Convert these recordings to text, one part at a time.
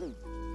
Mm.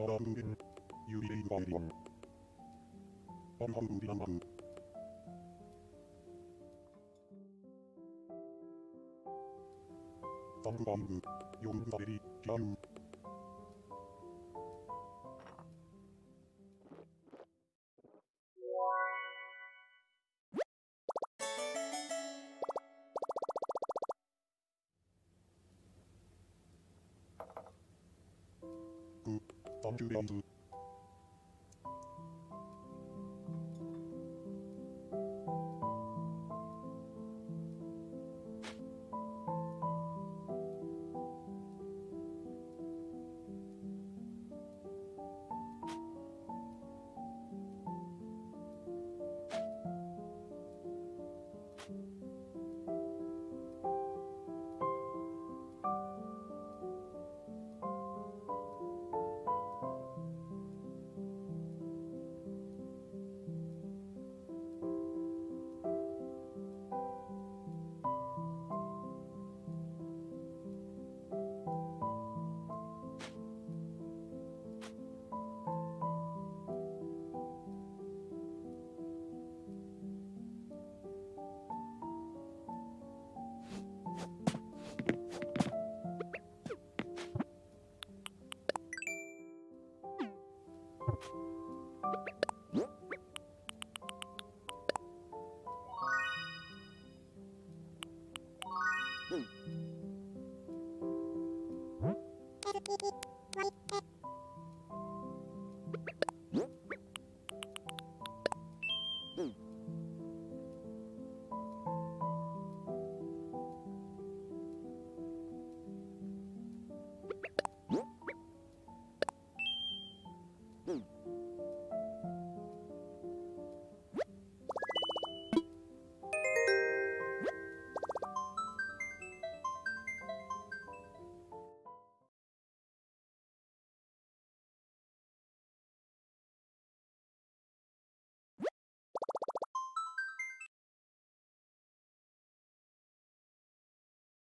Arabugen. Yuri Valion. Arabubilaman. Tanguangu.